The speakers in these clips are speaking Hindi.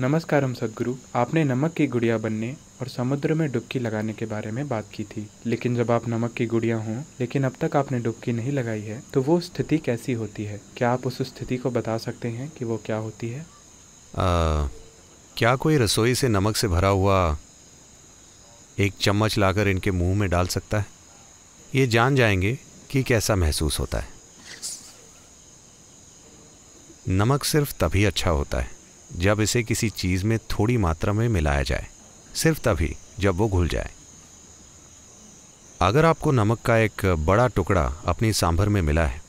नमस्कारम सदगुरु। आपने नमक की गुड़िया बनने और समुद्र में डुबकी लगाने के बारे में बात की थी। लेकिन जब आप नमक की गुड़िया हों लेकिन अब तक आपने डुबकी नहीं लगाई है तो वो स्थिति कैसी होती है? क्या आप उस स्थिति को बता सकते हैं कि वो क्या होती है? आ, क्या कोई रसोई से नमक से भरा हुआ एक चम्मच लाकर इनके मुँह में डाल सकता है? ये जान जाएँगे कि कैसा महसूस होता है। नमक सिर्फ़ तभी अच्छा होता है जब इसे किसी चीज़ में थोड़ी मात्रा में मिलाया जाए, सिर्फ़ तभी जब वो घुल जाए। अगर आपको नमक का एक बड़ा टुकड़ा अपनी सांभर में मिला है,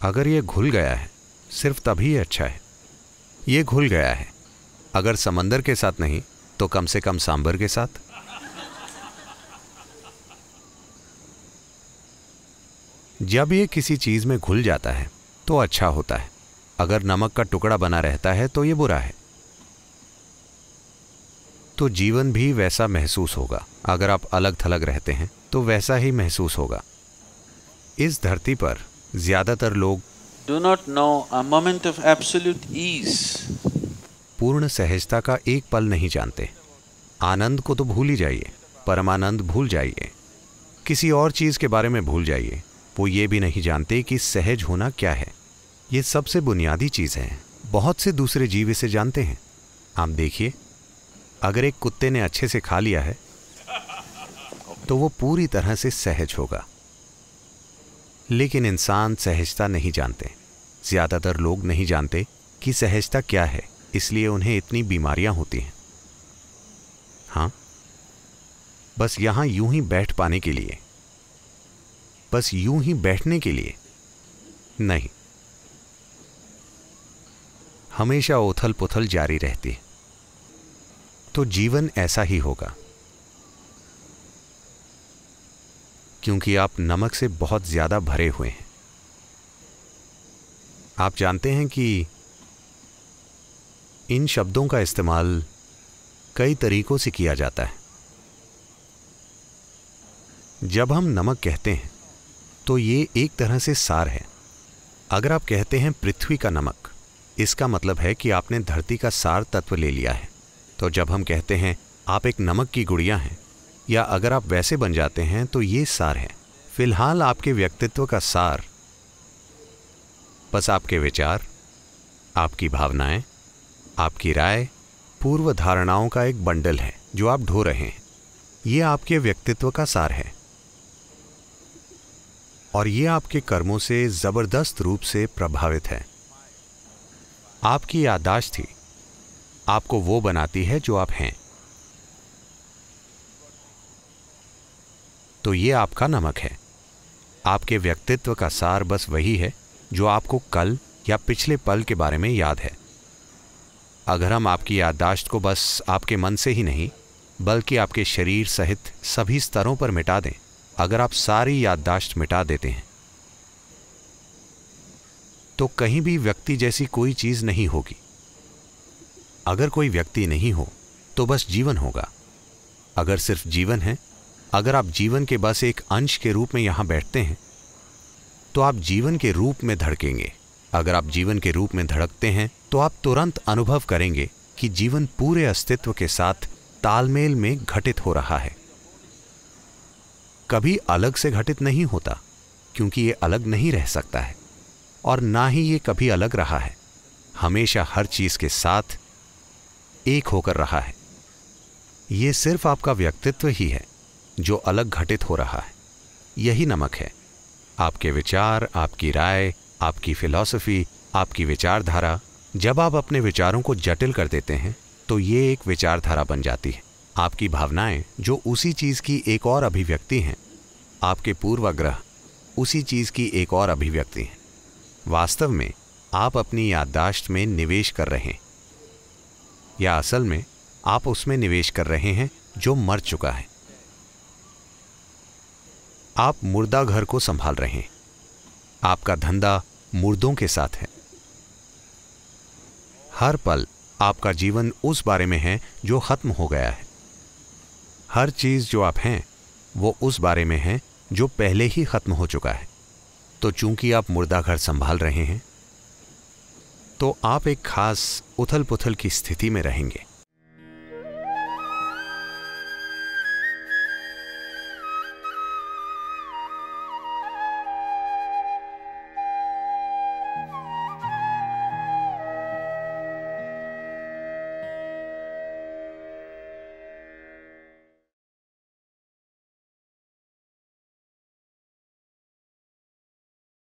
अगर ये घुल गया है, सिर्फ़ तभी अच्छा है। ये घुल गया है, अगर समंदर के साथ नहीं तो कम से कम सांभर के साथ। जब ये किसी चीज़ में घुल जाता है तो अच्छा होता है। अगर नमक का टुकड़ा बना रहता है तो ये बुरा है। तो जीवन भी वैसा महसूस होगा। अगर आप अलग थलग रहते हैं तो वैसा ही महसूस होगा। इस धरती पर ज़्यादातर लोग not know a moment of absolute ease. पूर्ण सहजता का एक पल नहीं जानते। आनंद को तो भूल ही जाइए। परमानंद भूल जाइए। किसी और चीज़ के बारे में भूल जाइए। वो ये भी नहीं जानते कि सहज होना क्या है। ये सबसे बुनियादी चीज़ है। बहुत से दूसरे जीव इसे जानते हैं। आप देखिए, अगर एक कुत्ते ने अच्छे से खा लिया है तो वो पूरी तरह से सहज होगा। लेकिन इंसान सहजता नहीं जानते। ज़्यादातर लोग नहीं जानते कि सहजता क्या है, इसलिए उन्हें इतनी बीमारियाँ होती हैं। हाँ? बस यहाँ यूँ ही बैठ पाने के लिए। बस यूँ ही बैठने के लिए। नहीं। हमेशा उथल पुथल जारी रहती। तो जीवन ऐसा ही होगा। क्योंकि आप नमक से बहुत ज़्यादा भरे हुए हैं। आप जानते हैं कि इन शब्दों का इस्तेमाल कई तरीकों से किया जाता है। जब हम नमक कहते हैं तो ये एक तरह से सार है। अगर आप कहते हैं पृथ्वी का नमक इसका मतलब है कि आपने धरती का सार तत्व ले लिया है। तो जब हम कहते हैं, आप एक नमक की गुड़िया हैं, या अगर आप वैसे बन जाते हैं तो ये सार है। फ़िलहाल आपके व्यक्तित्व का सार। बस आपके विचार, आपकी भावनाएँ, आपकी राय पूर्व धारणाओं का एक बंडल है, जो आप ढो रहे हैं। ये आपके व्यक्तित्व का सार है। और ये आपके कर्मों से ज़बरदस्त रूप से प्रभावित है। आपकी यादाश्त थी। आपको वो बनाती है जो आप हैं। तो ये आपका नमक है। आपके व्यक्तित्व का सार बस वही है, जो आपको कल या पिछले पल के बारे में याद है। अगर हम आपकी याददाश्त को बस आपके मन से ही नहीं, बल्कि आपके शरीर सहित सभी स्तरों पर मिटा दें, अगर आप सारी याददाश्त मिटा देते हैं तो कहीं भी व्यक्ति जैसी कोई चीज़ नहीं होगी। अगर कोई व्यक्ति नहीं हो तो बस जीवन होगा। अगर सिर्फ़ जीवन है, अगर आप जीवन के बस एक अंश के रूप में यहाँ बैठते हैं तो आप जीवन के रूप में धड़केंगे। अगर आप जीवन के रूप में धड़कते हैं तो आप तुरंत अनुभव करेंगे कि जीवन पूरे अस्तित्व के साथ तालमेल में घटित हो रहा है। कभी अलग से घटित नहीं होता, क्योंकि ये अलग नहीं रह सकता है। और ना ही ये कभी अलग रहा है। हमेशा हर चीज़ के साथ एक होकर रहा है। ये सिर्फ़ आपका व्यक्तित्व ही है, जो अलग घटित हो रहा है। यही नमक है। आपके विचार, आपकी राय, आपकी फिलॉसफी, आपकी विचारधारा, जब आप अपने विचारों को जटिल कर देते हैं तो ये एक विचारधारा बन जाती है। आपकी भावनाएँ, जो उसी चीज़ की एक और अभिव्यक्ति हैं, आपके पूर्वाग्रह, उसी चीज़ की एक और अभिव्यक्ति है। वास्तव में आप अपनी याददाश्त में निवेश कर रहे हैं, या असल में आप उसमें निवेश कर रहे हैं जो मर चुका है। आप मुर्दा घर को संभाल रहे हैं। आपका धंधा मुर्दों के साथ है। हर पल आपका जीवन उस बारे में है जो खत्म हो गया है। हर चीज़ जो आप हैं, वो उस बारे में है जो पहले ही खत्म हो चुका है। तो चूँकि आप मुर्दा घर संभाल रहे हैं तो आप एक खास उथल पुथल की स्थिति में रहेंगे।